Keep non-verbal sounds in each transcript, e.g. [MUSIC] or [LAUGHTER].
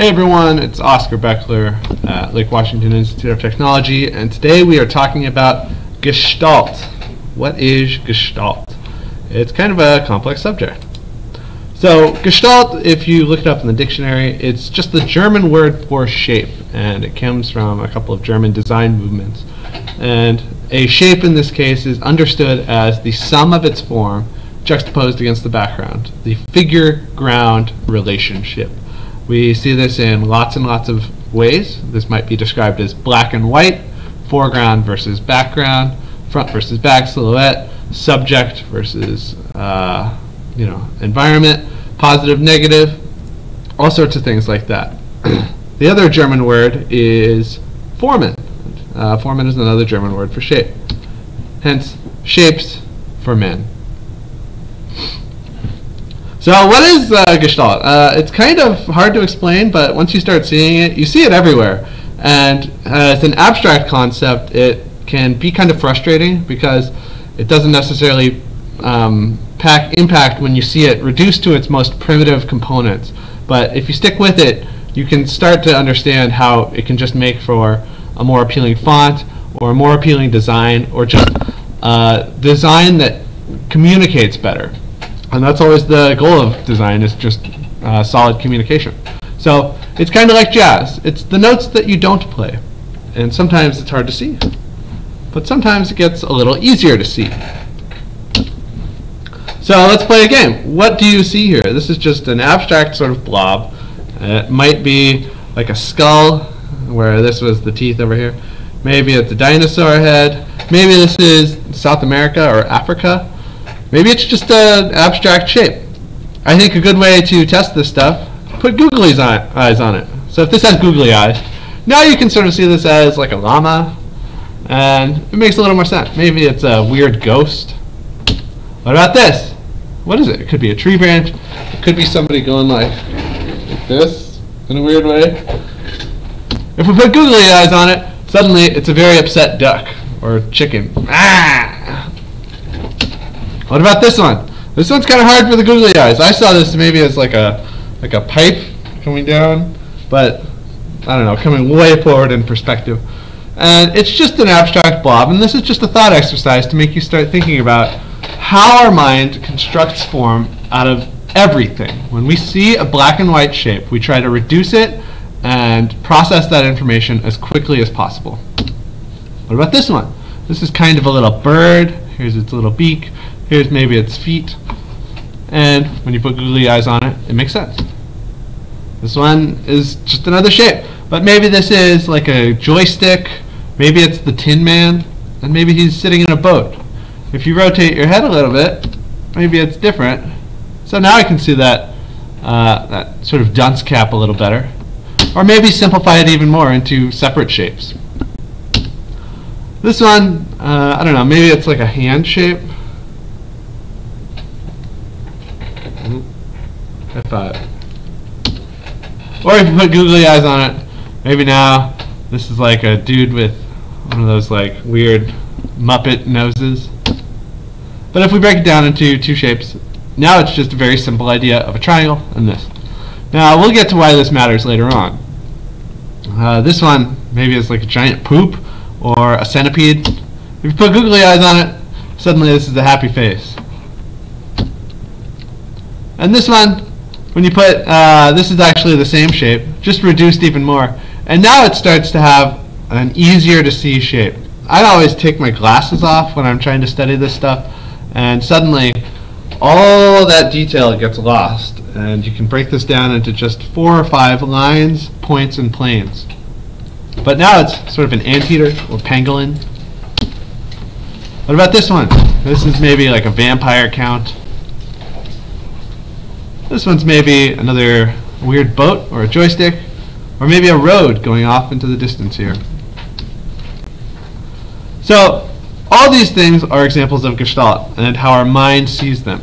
Hey everyone, it's Oscar Baechler at Lake Washington Institute of Technology, and today we are talking about Gestalt. What is Gestalt? It's kind of a complex subject. So, Gestalt, if you look it up in the dictionary, it's just the German word for shape, and it comes from a couple of German design movements. And a shape in this case is understood as the sum of its form juxtaposed against the background, the figure-ground relationship. We see this in lots and lots of ways. This might be described as black and white, foreground versus background, front versus back silhouette, subject versus uh, you know environment, positive, negative, all sorts of things like that. [CLEARS THROAT] the other German word is Formen. Uh, Formen is another German word for shape. Hence, shapes for men. So what is uh, Gestalt? Uh, it's kind of hard to explain, but once you start seeing it, you see it everywhere. And uh, it's an abstract concept. It can be kind of frustrating because it doesn't necessarily um, pack impact when you see it reduced to its most primitive components. But if you stick with it, you can start to understand how it can just make for a more appealing font or a more appealing design or just uh, design that communicates better and that's always the goal of design is just uh, solid communication. So it's kind of like jazz. It's the notes that you don't play, and sometimes it's hard to see, but sometimes it gets a little easier to see. So let's play a game. What do you see here? This is just an abstract sort of blob. it might be like a skull, where this was the teeth over here. Maybe it's a dinosaur head. Maybe this is South America or Africa. Maybe it's just an abstract shape. I think a good way to test this stuff, put googly eyes on it. So if this has googly eyes, now you can sort of see this as like a llama, and it makes a little more sense. Maybe it's a weird ghost. What about this? What is it? It could be a tree branch. It could be somebody going like, like this in a weird way. If we put googly eyes on it, suddenly it's a very upset duck or chicken. Ah! What about this one? This one's kind of hard for the googly eyes. I saw this maybe as like a like a pipe coming down, but I don't know, coming way forward in perspective. And it's just an abstract blob, and this is just a thought exercise to make you start thinking about how our mind constructs form out of everything. When we see a black and white shape, we try to reduce it and process that information as quickly as possible. What about this one? This is kind of a little bird. Here's its little beak. Here's maybe its feet. And when you put googly eyes on it, it makes sense. This one is just another shape. But maybe this is like a joystick. Maybe it's the Tin Man. And maybe he's sitting in a boat. If you rotate your head a little bit, maybe it's different. So now I can see that, uh, that sort of dunce cap a little better. Or maybe simplify it even more into separate shapes. This one, uh, I don't know, maybe it's like a hand shape. High five. Or if you put googly eyes on it, maybe now this is like a dude with one of those like weird Muppet noses. But if we break it down into two shapes, now it's just a very simple idea of a triangle and this. Now we'll get to why this matters later on. Uh, this one maybe is like a giant poop or a centipede. If you put googly eyes on it, suddenly this is a happy face. And this one when you put, uh, this is actually the same shape, just reduced even more. And now it starts to have an easier to see shape. I always take my glasses off when I'm trying to study this stuff, and suddenly all that detail gets lost. And you can break this down into just four or five lines, points, and planes. But now it's sort of an anteater or pangolin. What about this one? This is maybe like a vampire count. This one's maybe another weird boat or a joystick, or maybe a road going off into the distance here. So all these things are examples of Gestalt and how our mind sees them.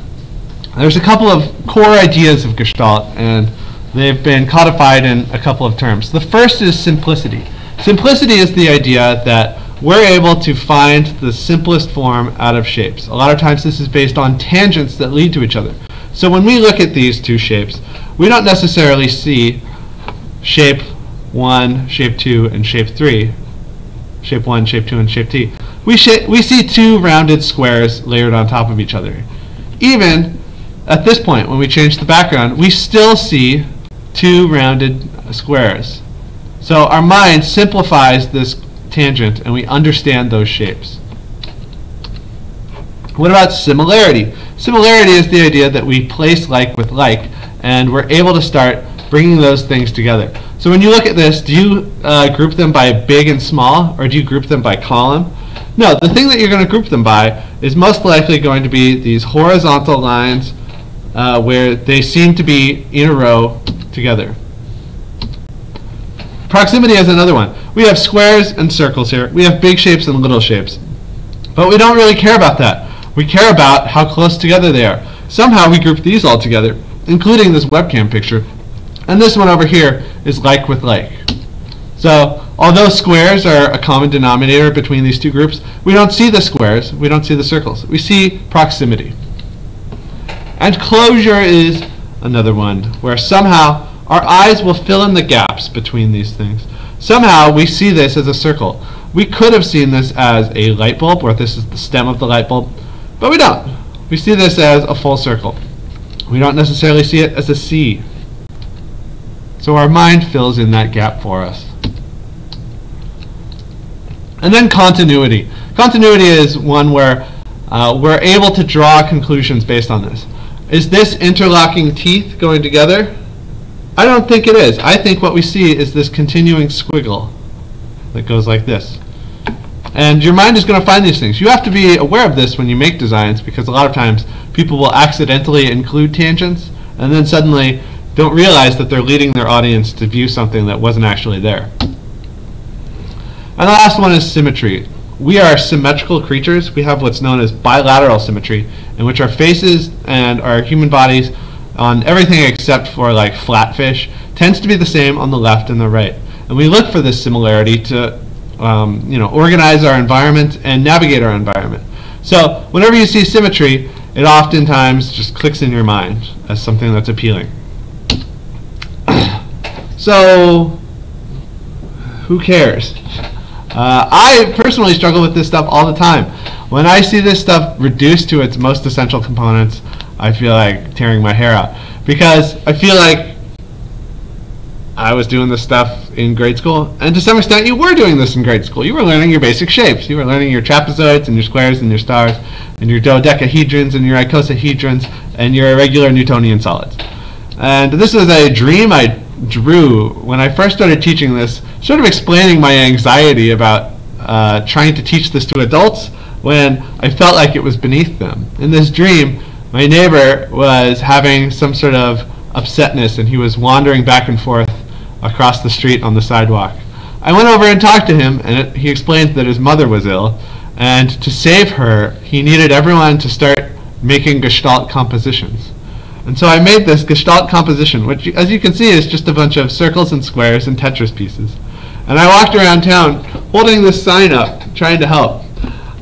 There's a couple of core ideas of Gestalt, and they've been codified in a couple of terms. The first is simplicity. Simplicity is the idea that we're able to find the simplest form out of shapes. A lot of times this is based on tangents that lead to each other. So when we look at these two shapes, we don't necessarily see shape 1, shape 2, and shape 3. Shape 1, shape 2, and shape T. We, we see two rounded squares layered on top of each other. Even at this point, when we change the background, we still see two rounded squares. So our mind simplifies this tangent and we understand those shapes. What about similarity? Similarity is the idea that we place like with like and we're able to start bringing those things together. So when you look at this, do you uh, group them by big and small or do you group them by column? No, the thing that you're going to group them by is most likely going to be these horizontal lines uh, where they seem to be in a row together. Proximity is another one. We have squares and circles here. We have big shapes and little shapes. But we don't really care about that. We care about how close together they are. Somehow we group these all together, including this webcam picture. And this one over here is like with like. So although squares are a common denominator between these two groups, we don't see the squares, we don't see the circles. We see proximity. And closure is another one, where somehow our eyes will fill in the gaps between these things. Somehow we see this as a circle. We could have seen this as a light bulb, where this is the stem of the light bulb, but we don't. We see this as a full circle. We don't necessarily see it as a C. So our mind fills in that gap for us. And then continuity. Continuity is one where uh, we're able to draw conclusions based on this. Is this interlocking teeth going together? I don't think it is. I think what we see is this continuing squiggle that goes like this. And your mind is going to find these things. You have to be aware of this when you make designs because a lot of times people will accidentally include tangents and then suddenly don't realize that they're leading their audience to view something that wasn't actually there. And the last one is symmetry. We are symmetrical creatures. We have what's known as bilateral symmetry, in which our faces and our human bodies on everything except for like flatfish tends to be the same on the left and the right. And we look for this similarity to um, you know, organize our environment and navigate our environment. So whenever you see symmetry, it oftentimes just clicks in your mind as something that's appealing. [COUGHS] so who cares? Uh, I personally struggle with this stuff all the time. When I see this stuff reduced to its most essential components, I feel like tearing my hair out. Because I feel like I was doing this stuff in grade school, and to some extent you were doing this in grade school. You were learning your basic shapes. You were learning your trapezoids and your squares and your stars and your dodecahedrons and your icosahedrons and your irregular Newtonian solids. And this was a dream I drew when I first started teaching this, sort of explaining my anxiety about uh, trying to teach this to adults when I felt like it was beneath them. In this dream, my neighbor was having some sort of upsetness and he was wandering back and forth across the street on the sidewalk. I went over and talked to him, and it, he explained that his mother was ill, and to save her, he needed everyone to start making Gestalt compositions. And so I made this Gestalt composition, which, as you can see, is just a bunch of circles and squares and Tetris pieces. And I walked around town holding this sign up, trying to help.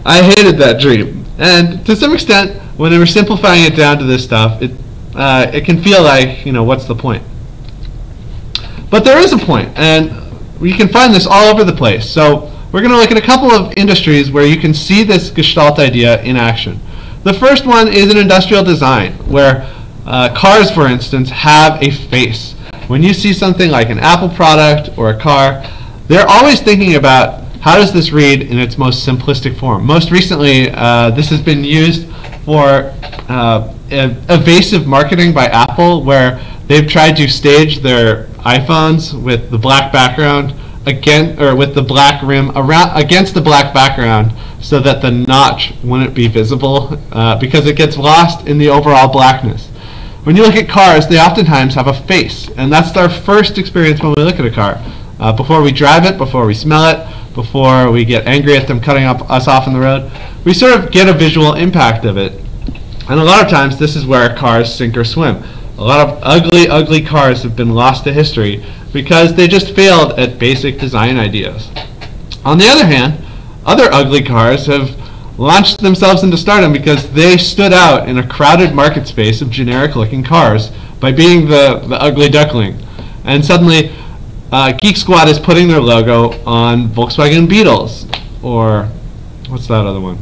I hated that dream. And to some extent, when were simplifying it down to this stuff, it, uh, it can feel like, you know, what's the point? But there is a point, and we can find this all over the place. So we're going to look at a couple of industries where you can see this Gestalt idea in action. The first one is in industrial design, where uh, cars, for instance, have a face. When you see something like an Apple product or a car, they're always thinking about how does this read in its most simplistic form. Most recently, uh, this has been used for uh, evasive marketing by Apple, where they've tried to stage their iPhones with the black background again or with the black rim around against the black background so that the notch wouldn't be visible uh, because it gets lost in the overall blackness. When you look at cars, they oftentimes have a face, and that's our first experience when we look at a car. Uh, before we drive it, before we smell it, before we get angry at them cutting up us off on the road, we sort of get a visual impact of it. And a lot of times, this is where cars sink or swim. A lot of ugly, ugly cars have been lost to history because they just failed at basic design ideas. On the other hand, other ugly cars have launched themselves into stardom because they stood out in a crowded market space of generic looking cars by being the, the ugly duckling. And suddenly, uh, Geek Squad is putting their logo on Volkswagen Beetles, or what's that other one?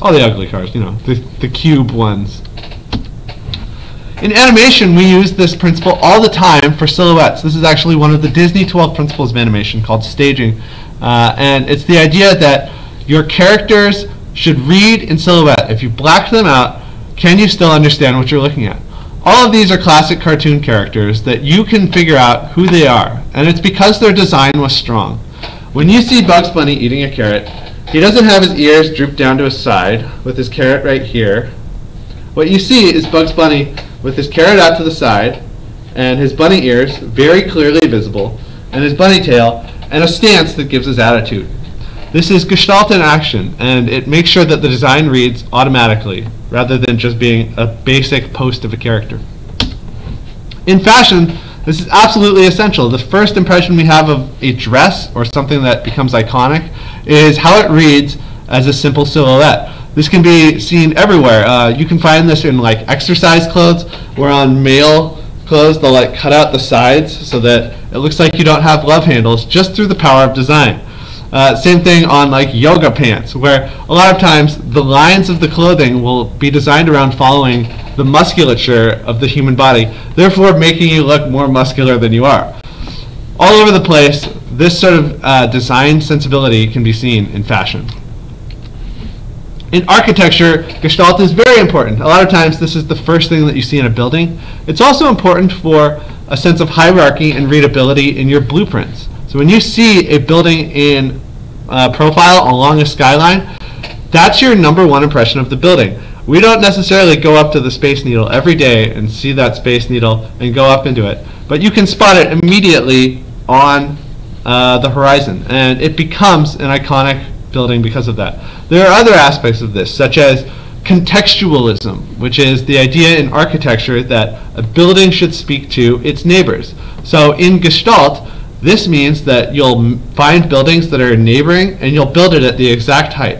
All the ugly cars, you know, the, the cube ones. In animation, we use this principle all the time for silhouettes. This is actually one of the Disney 12 principles of animation called staging. Uh, and it's the idea that your characters should read in silhouette. If you black them out, can you still understand what you're looking at? All of these are classic cartoon characters that you can figure out who they are, and it's because their design was strong. When you see Bugs Bunny eating a carrot, he doesn't have his ears drooped down to his side with his carrot right here. What you see is Bugs Bunny with his carrot out to the side and his bunny ears very clearly visible and his bunny tail and a stance that gives his attitude. This is Gestalt in action and it makes sure that the design reads automatically rather than just being a basic post of a character. In fashion, this is absolutely essential. The first impression we have of a dress or something that becomes iconic is how it reads as a simple silhouette. This can be seen everywhere. Uh, you can find this in like exercise clothes, where on male clothes they'll like cut out the sides so that it looks like you don't have love handles just through the power of design. Uh, same thing on like yoga pants, where a lot of times the lines of the clothing will be designed around following the musculature of the human body, therefore making you look more muscular than you are. All over the place, this sort of uh, design sensibility can be seen in fashion. In architecture, gestalt is very important. A lot of times this is the first thing that you see in a building. It's also important for a sense of hierarchy and readability in your blueprints. So when you see a building in uh, profile along a skyline, that's your number one impression of the building. We don't necessarily go up to the Space Needle every day and see that Space Needle and go up into it, but you can spot it immediately on uh, the horizon, and it becomes an iconic building because of that. There are other aspects of this, such as contextualism, which is the idea in architecture that a building should speak to its neighbors. So in Gestalt, this means that you'll find buildings that are neighboring and you'll build it at the exact height.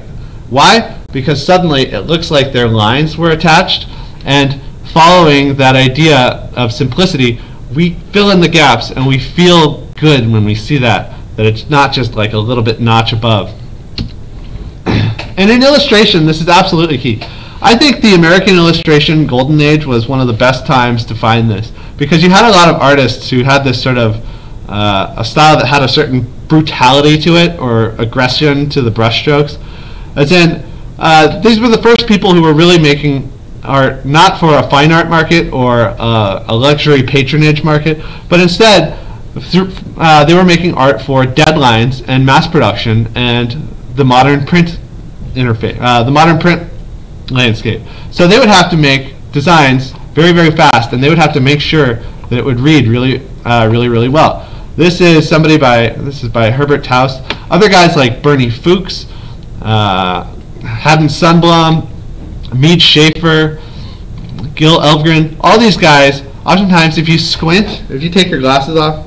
Why? Because suddenly it looks like their lines were attached and following that idea of simplicity, we fill in the gaps and we feel good when we see that, that it's not just like a little bit notch above. And in illustration, this is absolutely key. I think the American illustration golden age was one of the best times to find this because you had a lot of artists who had this sort of uh, a style that had a certain brutality to it or aggression to the brushstrokes. As in, uh, these were the first people who were really making art not for a fine art market or uh, a luxury patronage market, but instead uh, they were making art for deadlines and mass production and the modern print interface, uh, the modern print landscape. So they would have to make designs very, very fast, and they would have to make sure that it would read really, uh, really, really well. This is somebody by this is by Herbert Tauss. Other guys like Bernie Fuchs, uh, Haddon Sundblom, Mead Schaeffer, Gil Elvgren, all these guys. Oftentimes, if you squint, if you take your glasses off,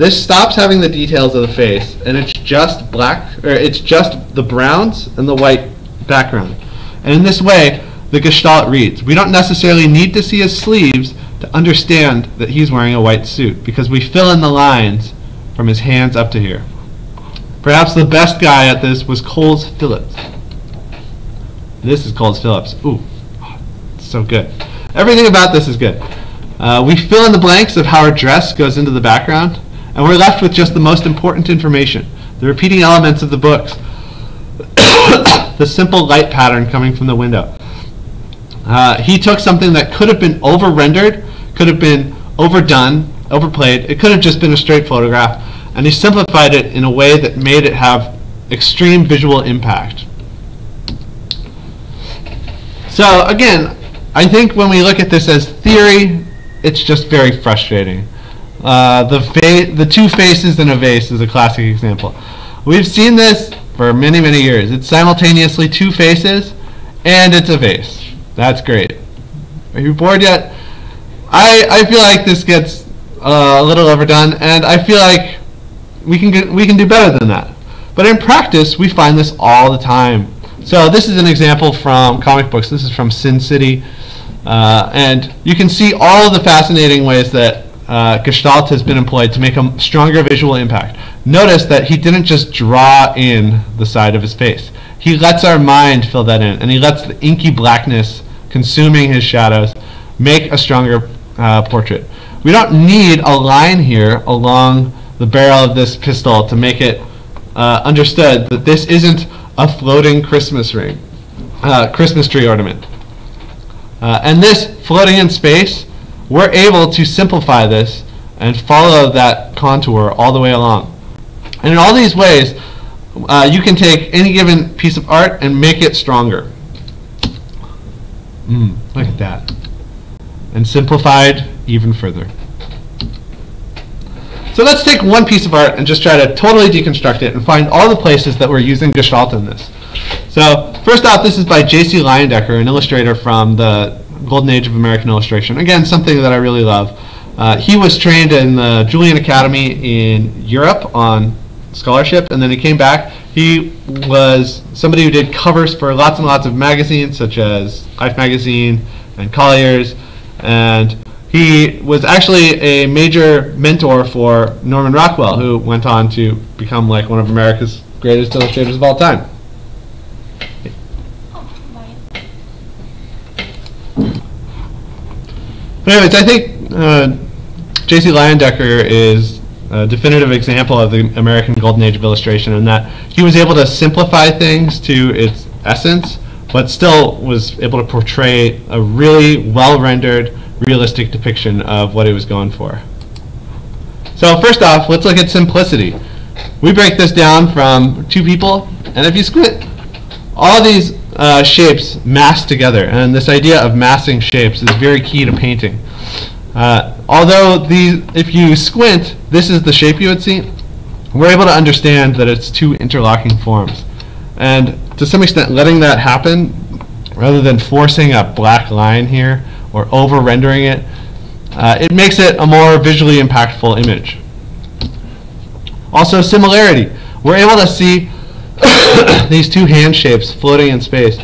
this stops having the details of the face, and it's just black, or it's just the browns and the white background. And in this way, the Gestalt reads. We don't necessarily need to see his sleeves to understand that he's wearing a white suit, because we fill in the lines from his hands up to here. Perhaps the best guy at this was Coles Phillips. This is Coles Phillips. Ooh, so good. Everything about this is good. Uh, we fill in the blanks of how our dress goes into the background, and we're left with just the most important information, the repeating elements of the books, [COUGHS] the simple light pattern coming from the window. Uh, he took something that could have been over-rendered, could have been overdone, overplayed, it could have just been a straight photograph, and he simplified it in a way that made it have extreme visual impact. So again, I think when we look at this as theory, it's just very frustrating. Uh, the, fa- the two faces in a vase is a classic example. We've seen this for many, many years. It's simultaneously two faces and it's a vase. That's great. Are you bored yet? I, I feel like this gets uh, a little overdone and I feel like we can, get, we can do better than that. But in practice, we find this all the time. So this is an example from comic books. This is from Sin City. Uh, and you can see all of the fascinating ways that uh, Gestalt has been employed to make a stronger visual impact. Notice that he didn't just draw in the side of his face. He lets our mind fill that in, and he lets the inky blackness consuming his shadows make a stronger uh, portrait. We don't need a line here along the barrel of this pistol to make it uh, understood that this isn't a floating Christmas ring, uh, Christmas tree ornament. Uh, and this floating in space, we're able to simplify this and follow that contour all the way along. And in all these ways, uh, you can take any given piece of art and make it stronger. Mm, look at that. And simplified even further. So let's take one piece of art and just try to totally deconstruct it and find all the places that we're using Gestalt in this. So first off, this is by J.C. Leyendecker, an illustrator from the golden age of American illustration. Again, something that I really love. Uh, he was trained in the Julian Academy in Europe on scholarship, and then he came back. He was somebody who did covers for lots and lots of magazines, such as Life magazine and Collier's, and he was actually a major mentor for Norman Rockwell, who went on to become like one of America's greatest illustrators of all time. Anyways, I think uh, J.C. Leyendecker is a definitive example of the American golden age of illustration in that he was able to simplify things to its essence, but still was able to portray a really well-rendered, realistic depiction of what he was going for. So first off, let's look at simplicity. We break this down from two people, and if you squint, all these uh, shapes massed together, and this idea of massing shapes is very key to painting. Uh, although these, if you squint, this is the shape you would see, we're able to understand that it's two interlocking forms. And to some extent, letting that happen, rather than forcing a black line here, or over rendering it, uh, it makes it a more visually impactful image. Also similarity. We're able to see [COUGHS] these two hand shapes floating in space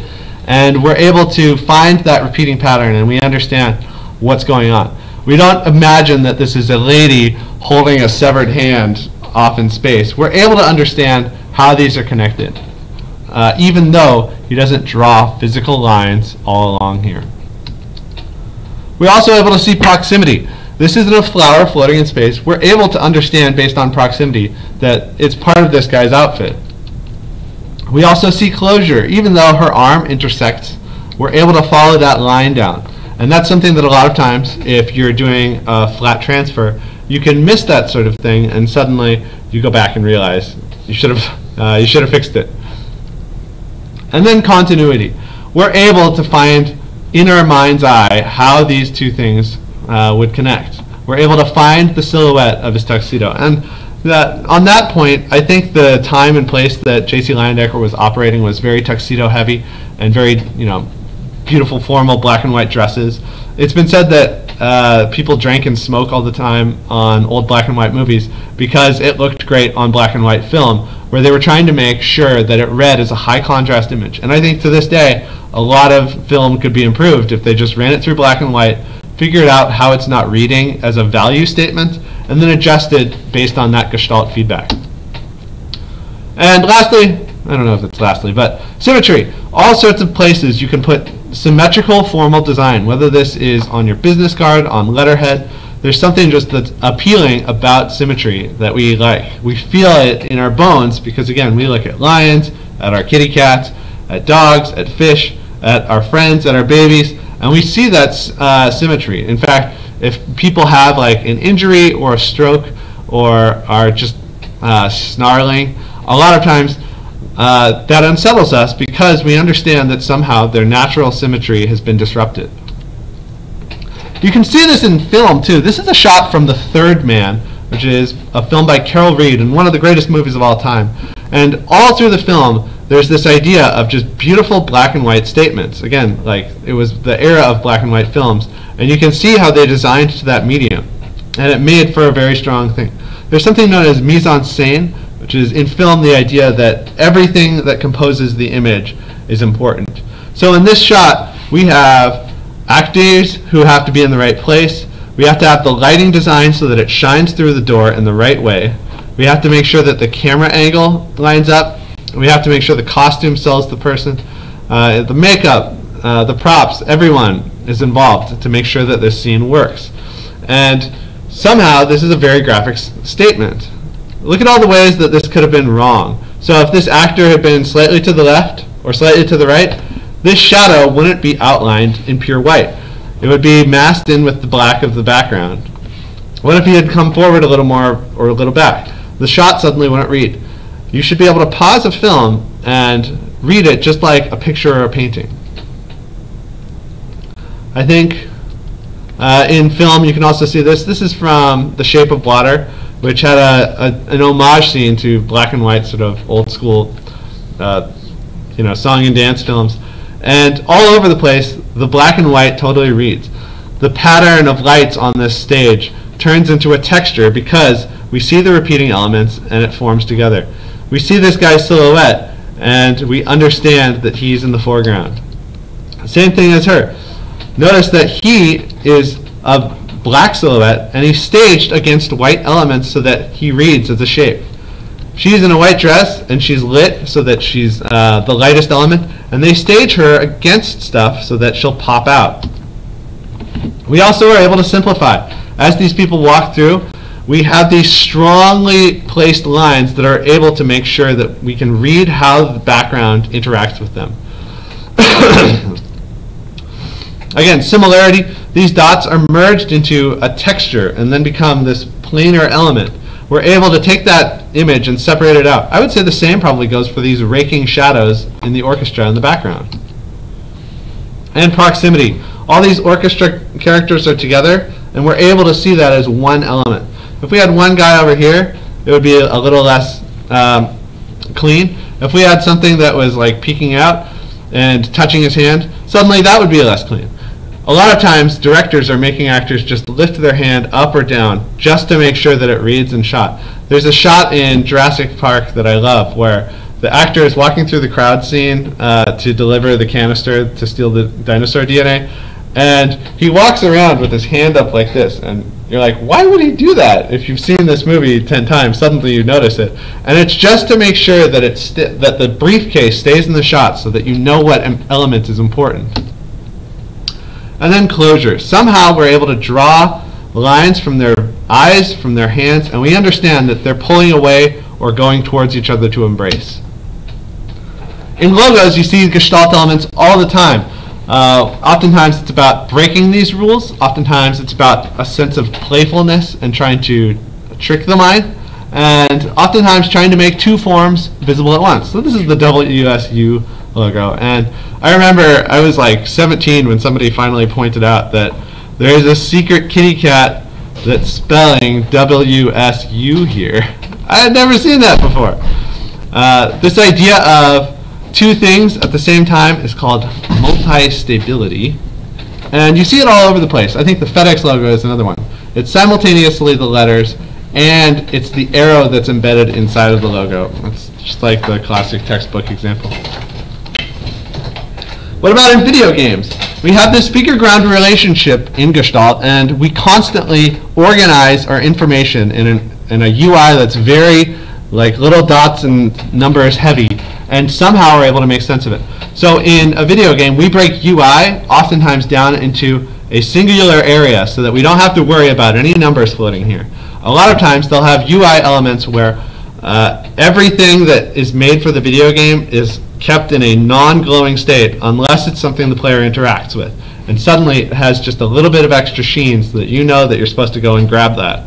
and we're able to find that repeating pattern and we understand what's going on. We don't imagine that this is a lady holding a severed hand off in space. We're able to understand how these are connected, uh, even though he doesn't draw physical lines all along here. We're also able to see proximity. This isn't a flower floating in space. We're able to understand based on proximity that it's part of this guy's outfit. We also see closure. Even though her arm intersects, we're able to follow that line down. And that's something that a lot of times, if you're doing a flat transfer, you can miss that sort of thing and suddenly you go back and realize you should have, uh, you should have fixed it. And then continuity. We're able to find in our mind's eye how these two things uh, would connect. We're able to find the silhouette of his tuxedo. And that on that point, I think the time and place that J.C. Leyendecker was operating was very tuxedo heavy and very, you know, beautiful formal black and white dresses. It's been said that uh, people drank and smoked all the time on old black and white movies because it looked great on black and white film, where they were trying to make sure that it read as a high contrast image. And I think to this day, a lot of film could be improved if they just ran it through black and white, figured out how it's not reading as a value statement, and then adjusted based on that gestalt feedback. And lastly, I don't know if it's lastly, but symmetry. All sorts of places you can put symmetrical formal design, whether this is on your business card, on letterhead, there's something just that's appealing about symmetry that we like. We feel it in our bones because again, we look at lions, at our kitty cats, at dogs, at fish, at our friends, at our babies, and we see that uh, symmetry. In fact, if people have like an injury or a stroke or are just uh, snarling, a lot of times uh, that unsettles us because we understand that somehow their natural symmetry has been disrupted. You can see this in film too. This is a shot from The Third Man, which is a film by Carol Reed and one of the greatest movies of all time. And all through the film, there's this idea of just beautiful black and white statements. Again, like it was the era of black and white films. And you can see how they designed to that medium. And it made for a very strong thing. There's something known as mise-en-scène, which is in film the idea that everything that composes the image is important. So in this shot, we have actors who have to be in the right place. We have to have the lighting designed so that it shines through the door in the right way. We have to make sure that the camera angle lines up. We have to make sure the costume sells the person. Uh, the makeup, uh, the props, everyone is involved to make sure that this scene works. And somehow this is a very graphic statement. Look at all the ways that this could have been wrong. So if this actor had been slightly to the left or slightly to the right, this shadow wouldn't be outlined in pure white. It would be masked in with the black of the background. What if he had come forward a little more or a little back? The shot suddenly wouldn't read. You should be able to pause a film and read it just like a picture or a painting. I think uh, in film you can also see this. This is from The Shape of Water, which had a, a an homage scene to black and white sort of old school, uh, you know, song and dance films. And all over the place, the black and white totally reads. The pattern of lights on this stage turns into a texture because we see the repeating elements and it forms together. We see this guy's silhouette and we understand that he's in the foreground. Same thing as her. Notice that he is a black silhouette and he's staged against white elements so that he reads as a shape. She's in a white dress and she's lit so that she's uh, the lightest element, and they stage her against stuff so that she'll pop out. We also are able to simplify. As these people walk through, we have these strongly placed lines that are able to make sure that we can read how the background interacts with them. [COUGHS] Again, similarity, these dots are merged into a texture and then become this planar element. We're able to take that image and separate it out. I would say the same probably goes for these raking shadows in the orchestra in the background. And proximity. All these orchestra characters are together, and we're able to see that as one element. If we had one guy over here, it would be a, little less um, clean. If we had something that was like peeking out and touching his hand, suddenly that would be less clean. A lot of times, directors are making actors just lift their hand up or down just to make sure that it reads and shot. There's a shot in Jurassic Park that I love where the actor is walking through the crowd scene uh, to deliver the canister to steal the dinosaur DNA, and he walks around with his hand up like this, and you're like, why would he do that? If you've seen this movie ten times, suddenly you notice it, and it's just to make sure that it's that the briefcase stays in the shot so that you know what em- element is important. And then closure. Somehow we're able to draw lines from their eyes, from their hands, and we understand that they're pulling away or going towards each other to embrace. In logos, you see gestalt elements all the time. Uh, oftentimes it's about breaking these rules. Oftentimes it's about a sense of playfulness and trying to trick the mind. And oftentimes trying to make two forms visible at once. So this is the WSU logo. And I remember I was like 17 when somebody finally pointed out that there is a secret kitty cat that's spelling WSU here. I had never seen that before. Uh, this idea of two things at the same time is called multi-stability. And you see it all over the place. I think the FedEx logo is another one. It's simultaneously the letters and it's the arrow that's embedded inside of the logo. It's just like the classic textbook example. What about in video games? We have this speaker ground relationship in Gestalt, and we constantly organize our information in, an, in a UI that's very like little dots and numbers heavy, and somehow we're able to make sense of it. So in a video game, we break UI oftentimes down into a singular area so that we don't have to worry about any numbers floating here. A lot of times they'll have UI elements where uh, everything that is made for the video game is kept in a non-glowing state unless it's something the player interacts with. And suddenly it has just a little bit of extra sheen so that you know that you're supposed to go and grab that.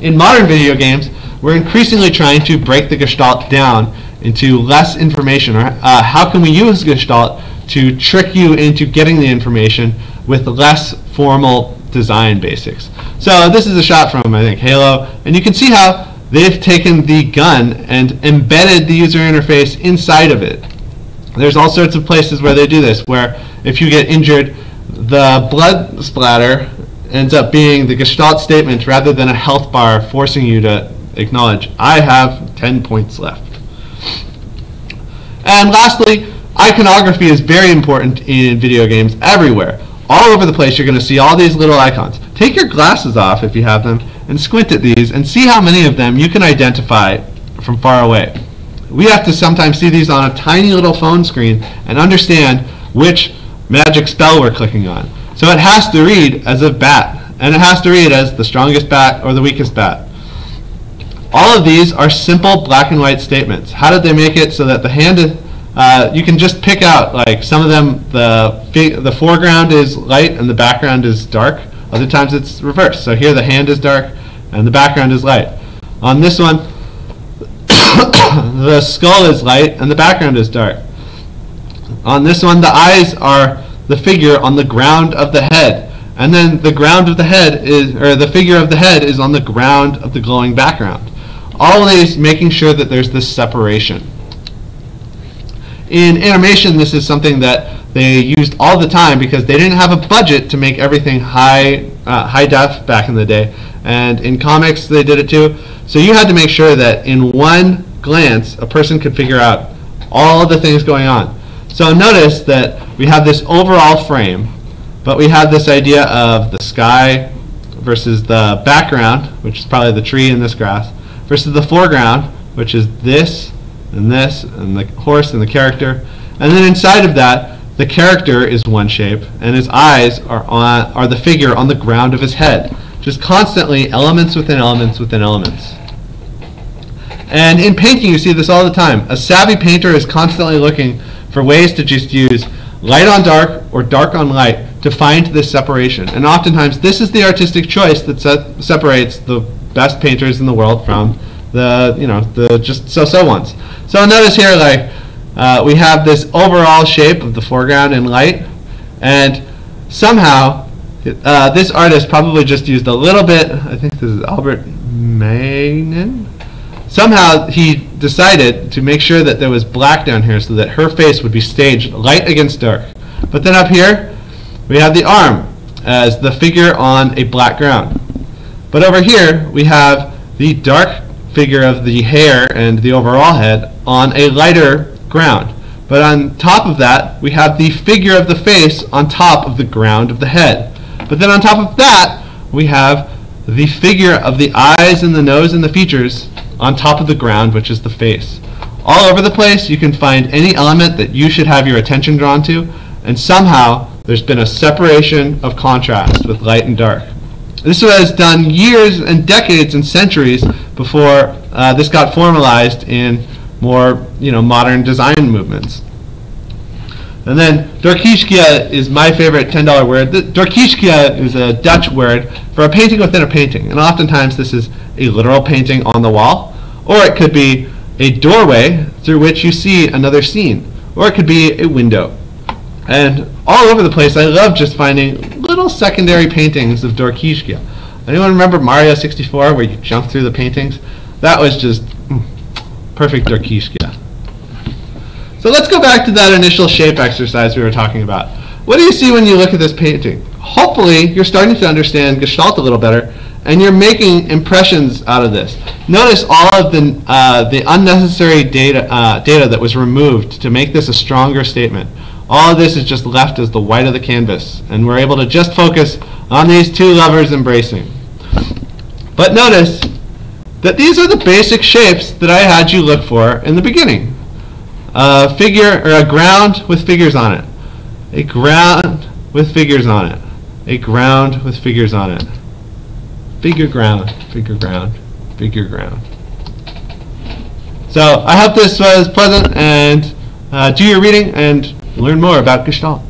In modern video games, we're increasingly trying to break the gestalt down into less information. Or uh, how can we use gestalt to trick you into getting the information with less formal design basics? So this is a shot from, I think, Halo, and you can see how they've taken the gun and embedded the user interface inside of it. There's all sorts of places where they do this, where if you get injured, the blood splatter ends up being the gestalt statement rather than a health bar forcing you to acknowledge, I have 10 points left. And lastly, iconography is very important in video games everywhere. all over the place you're going to see all these little icons. Take your glasses off if you have them and squint at these and see how many of them you can identify from far away. We have to sometimes see these on a tiny little phone screen and understand which magic spell we're clicking on. So it has to read as a bat, and it has to read as the strongest bat or the weakest bat. All of these are simple black and white statements. How did they make it so that the hand, uh, you can just pick out, like some of them, the, the foreground is light and the background is dark. Other times it's reversed. So here the hand is dark and the background is light. On this one, [COUGHS] the skull is light and the background is dark. On this one, the eyes are the figure on the ground of the head. And then the ground of the head is, or the figure of the head is on the ground of the glowing background. These making sure that there's this separation. In animation, this is something that they used all the time because they didn't have a budget to make everything high, uh, high def back in the day. And in comics, they did it too. So you had to make sure that in one glance, a person could figure out all the things going on. So notice that we have this overall frame, but we have this idea of the sky versus the background, which is probably the tree and this grass, versus the foreground, which is this and this and the horse and the character. And then inside of that, the character is one shape, and his eyes are on are the figure on the ground of his head. Just constantly elements within elements within elements. And in painting, you see this all the time. A savvy painter is constantly looking for ways to just use light on dark or dark on light to find this separation. And oftentimes, this is the artistic choice that se separates the best painters in the world from the, you know, the just so-so ones. So notice here, like, uh, we have this overall shape of the foreground in light, and somehow uh, this artist probably just used a little bit, I think this is Albert Magnin, somehow he decided to make sure that there was black down here so that her face would be staged light against dark. But then up here, we have the arm as the figure on a black ground. But over here, we have the dark figure of the hair and the overall head on a lighter ground. But on top of that, we have the figure of the face on top of the ground of the head. But then on top of that, we have the figure of the eyes and the nose and the features on top of the ground, which is the face. All over the place, you can find any element that you should have your attention drawn to, and somehow there's been a separation of contrast with light and dark. This was done years and decades and centuries before uh, this got formalized in more you know, modern design movements. And then doorkijkje is my favorite $10 word. Doorkijkje is a Dutch word for a painting within a painting. And oftentimes this is a literal painting on the wall, or it could be a doorway through which you see another scene, or it could be a window. And all over the place, I love just finding little secondary paintings of doorkijkje. Anyone remember Mario 64 where you jump through the paintings? That was just mm, perfect doorkijkje. So let's go back to that initial shape exercise we were talking about. What do you see when you look at this painting? Hopefully, you're starting to understand Gestalt a little better, and you're making impressions out of this. Notice all of the, uh, the unnecessary data, uh, data that was removed to make this a stronger statement. All of this is just left as the white of the canvas, and we're able to just focus on these two lovers embracing. But notice that these are the basic shapes that I had you look for in the beginning a figure or a ground with figures on it. A ground with figures on it. A ground with figures on it. Figure ground, figure ground, figure ground. So I hope this was pleasant and uh, do your reading and learn more about Gestalt.